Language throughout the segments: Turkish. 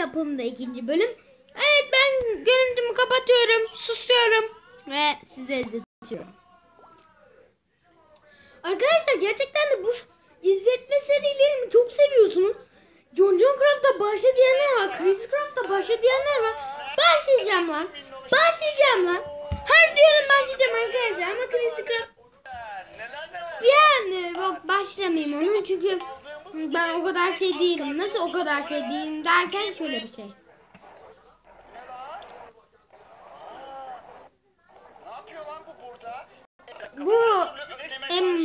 yapımda ikinci bölüm. Evet ben görüntümü kapatıyorum, susuyorum ve size izletiyorum. Arkadaşlar gerçekten de bu izletme serilerini çok seviyorsunuz. John John Craft'ta başla diyenler var. Chris Craft'ta başla diyenler var. Başlayacağım lan. Başlayacağım lan. Her diyorum başlayacağım arkadaşlar ama Chris Craft. Yani yok başlamayayım onun çünkü ben o kadar şey değilim. Nasıl o kadar şey değilim derken şöyle bir şey. Ne lan? Aa, Ne yapıyor lan bu burada? Bu Türlü em,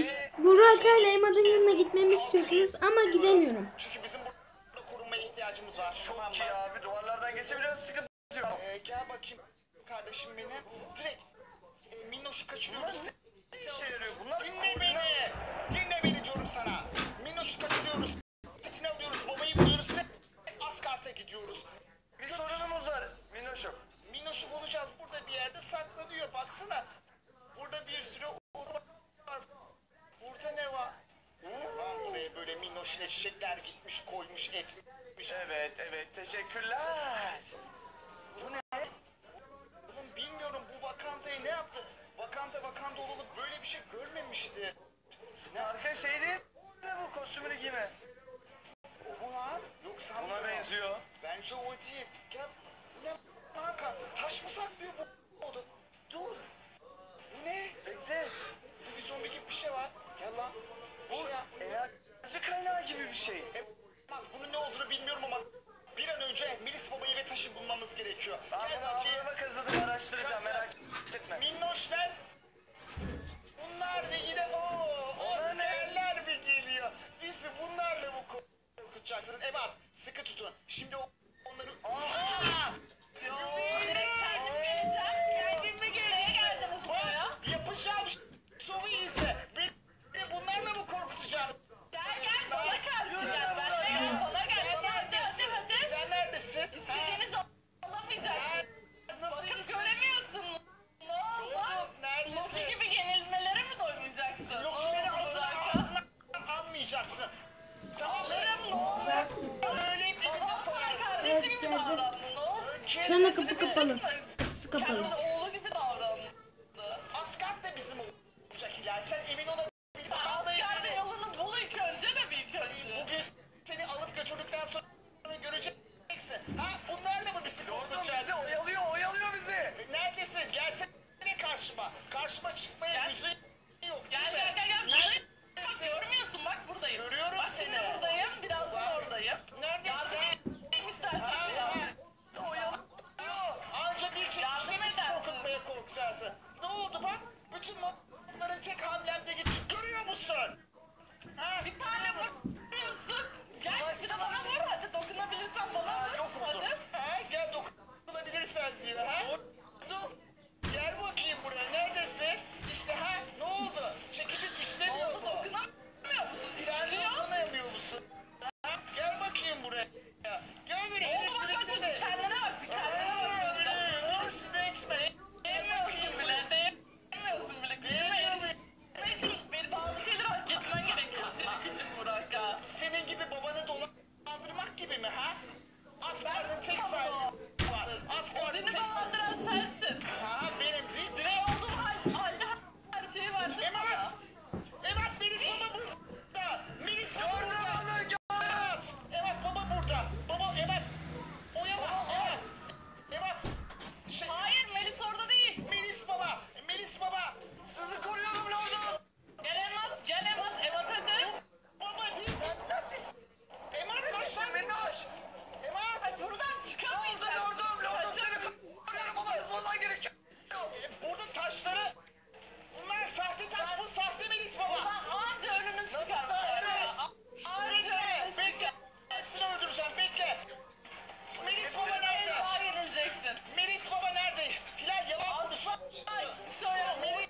Burak ile Emad'ın yanına gitmemi istiyorsunuz ama gidemiyorum. Çünkü bizim burada korunmaya ihtiyacımız var. Tamam Çok mı? iyi abi duvarlardan geçebiliyoruz sıkıntı yok. Ee, gel bakayım kardeşim benim. Direkt e, Minnoş'u kaçırıyoruz. Ne işe yarıyor bunlar? Dinle beni. Dinle beni diyorum sana. Minnoş'u kaçırıyoruz. Setini alıyoruz. Babayı buluyoruz. Asgard'a gidiyoruz. Bir sorunumuz var Minnoş'um. Minnoş'u bulacağız. Burada bir yerde saklanıyor. Baksana. Burada bir sürü var. Burada ne var? Lan buraya böyle Minnoş ile çiçekler gitmiş, koymuş, etmiş. Evet evet teşekkürler. Bu ne? Oğlum bilmiyorum bu Wakanda'ya ne yaptı? Wakanda Wakanda olup böyle bir şey görmemişti. Arka şey değil mi bu kostümünü giyme? O bu lan. Yok sanmıyorum. Buna benziyor. Bence o değil. Gel. Bu ne kanka? Taş mı saklıyor bu oda? Dur. Bu ne? Bekle. Bu bir zombi gibi bir şey var. Gel lan. Bu şey ya. Enerji kaynağı gibi bir şey. E, bak bunun ne olduğunu bilmiyorum ama bir an önce Melis babayı ve taşı bulmamız gerekiyor. Ben Gel bunu avlama kazıdım araştıracağım Kazı. merak etme. Minnoşlar. Bunlar da yine o askerler mi geliyor? Bizi bunlarla mı korkutacaksınız? Ebat sıkı tutun. Şimdi onları... Aa! Korkacaksın. Ne oldu bak? Bütün modların tek hamlemde gitti. Görüyor musun? Ha? Bir tane vurmuyorsun. Gel bir de bana vur hadi dokunabilirsen bana vur. Yok oldu. Hadi. Ha, gel dokunabilirsen diyor ha. sahte Melis baba. Ulan anca önümüz çıkar. Evet. Anca Bekle. Hepsini öldüreceğim bekle. Melis baba nerede? Melis baba nerede? Hilal yalan konuşuyor. Söyle. Melis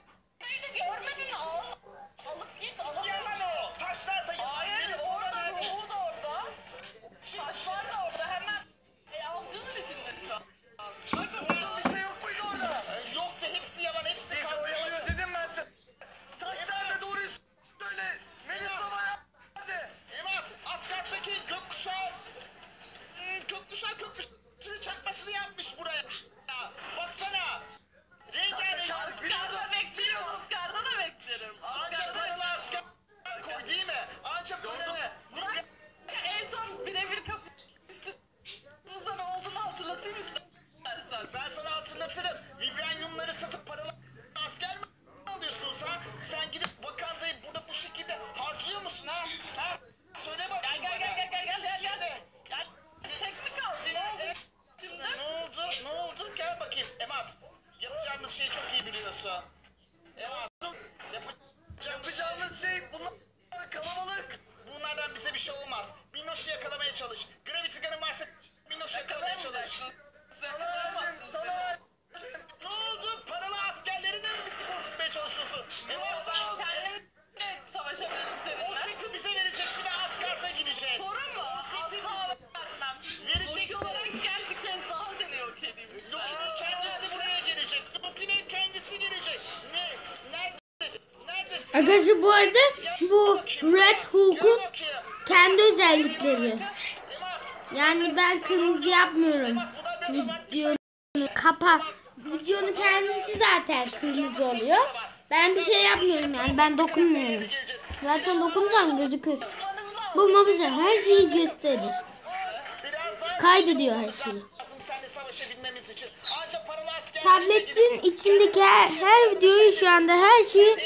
şey bunlar kalabalık. Bunlardan bize bir şey olmaz. Minnoş'u yakalamaya çalış. Gravity Gun'ın varsa Minnoş'u yakalamaya çalış. Sana verdim, sana verdim. Arkadaşlar bu arada bu Red Hulk'un kendi özellikleri. Yani ben kırmızı yapmıyorum. Videonun kapa. Videonun kendisi zaten kırmızı oluyor. Ben bir şey yapmıyorum yani ben dokunmuyorum. Zaten dokunsam gözükür. Bu mobize her şeyi gösterir. Kaydediyor her şeyi. Tabletin içindeki her, her videoyu şu anda her şeyi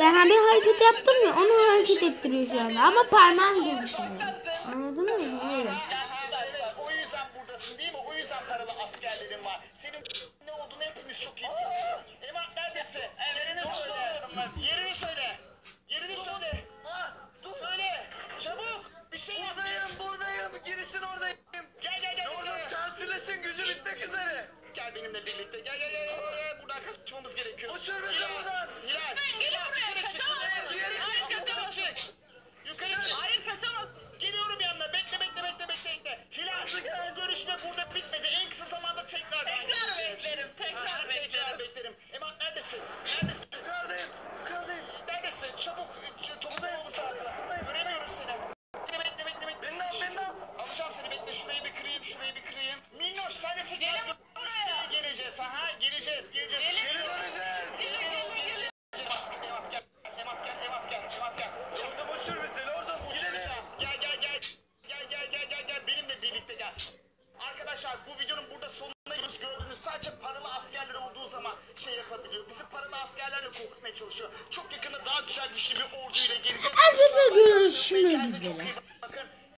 ben bir hareket yaptım ya onu hareket ettiriyor şu anda ama parmağım gözükmüyor. Anladın mı? Evet o yüzden buradasın değil mi? O yüzden paralı askerlerin var. Senin ne olduğunu hepimiz çok iyi biliyoruz. Emat neredesin? Yerini söyle. Yerini söyle. Yerini söyle. Ah, dur. Söyle. Çabuk. Bir şey yap. Buradayım, buradayım. Girişin oradayım. Gel gel gel. Lordum gel. Transfilleş'in gücü üzere. Gel benimle birlikte. Gel gel gel. gel, gel. Buradan kaçmamız gerekiyor. Uçur bizi Hilal, buradan. Hilal. Buraya, yukarı çık. kaçamazsın. Paralı askerlerle korkutmaya çalışıyor. Çok yakında daha güzel güçlü bir orduyla geleceğiz. Arkadaşlar Kendinize çok iyi.